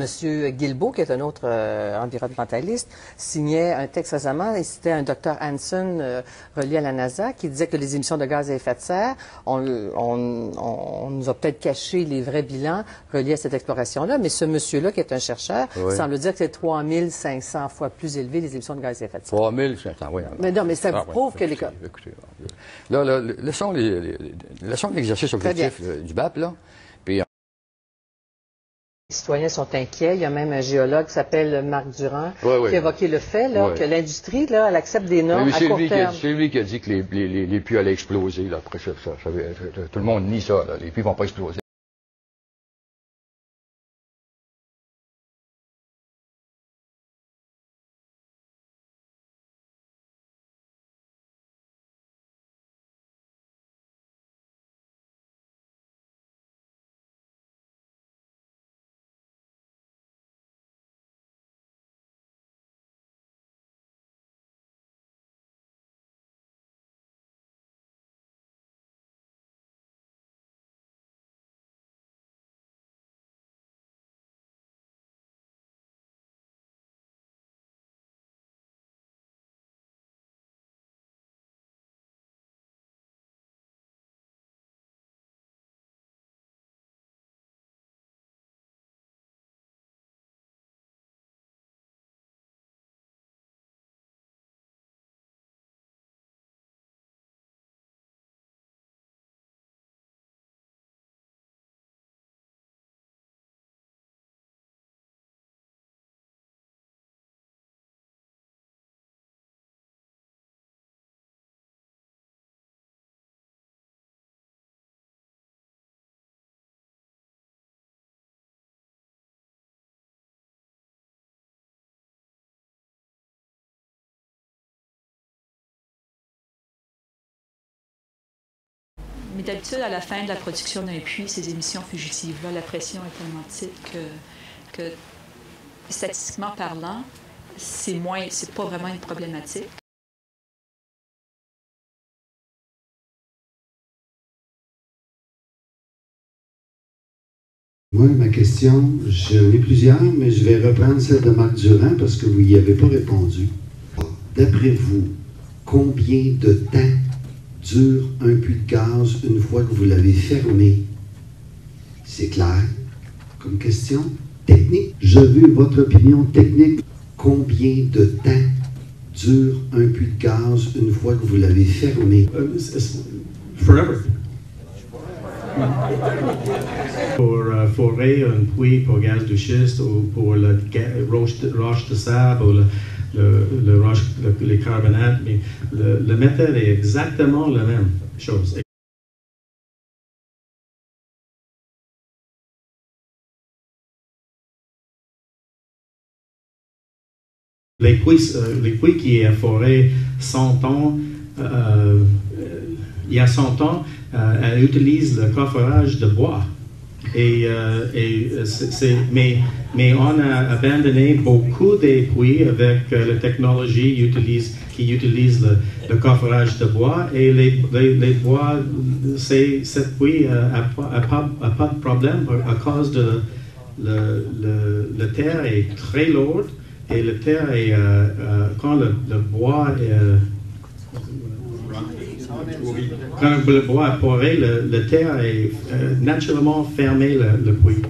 Monsieur Guilbeault, qui est un autre euh, environnementaliste, signait un texte récemment, et c'était un docteur Hansen euh, relié à la NASA, qui disait que les émissions de gaz à effet de serre, on, on, on nous a peut-être caché les vrais bilans reliés à cette exploration-là, mais ce monsieur-là, qui est un chercheur, semble dire que c'est 3500 fois plus élevé les émissions de gaz à effet de serre. 3500, oui. Mais non, mais ça Ah, prouve que les... écoutez, écoutez, là, là, laissons les- les- laissons l'exercice objectif euh, du BAP, là. Les citoyens sont inquiets. Il y a même un géologue qui s'appelle Marc Durand qui a évoqué le fait là, que l'industrie, là, elle accepte des normes à c'est court lui, qui a, terme. c'est lui qui a dit que les, les, les, les puits allaient exploser. Là, après ça, ça, ça- ça- tout le monde nie ça. Là. Les puits vont pas exploser. Mais d'habitude, à la fin de la production d'un puits, ces émissions fugitives-là, la pression est tellement petite que, que statistiquement parlant, c'est moins, c'est pas vraiment une problématique. Moi, ma question, j'en ai plusieurs, mais je vais reprendre celle de Marc Durand parce que vous n'y avez pas répondu. D'après vous, combien de temps dure un puits de gaz une fois que vous l'avez fermé? C'est clair comme question. Technique, je veux votre opinion technique. Combien de temps dure un puits de gaz une fois que vous l'avez fermé? Uh, it's forever. Pour euh, forer un puits pour gaz de schiste ou pour le roche, de, sable ou le, le, roche, le- les carbonates, mais le, le méthode est exactement la même chose. Les puits, euh, qui est foré 100 ans, euh, il y a 100 ans, elle utilise le coffrage de bois. Et, euh, euh, mais, on a abandonné beaucoup des puits avec euh, la technologie qui utilise le, coffrage de bois. Et les, les, les bois, cette puits n'a pas, de problème à cause de le, le, le terre est très lourde et le terre est, euh, euh, quand le, le bois est, quand le bois poré, le, terre est euh, naturellement fermé le, le puits.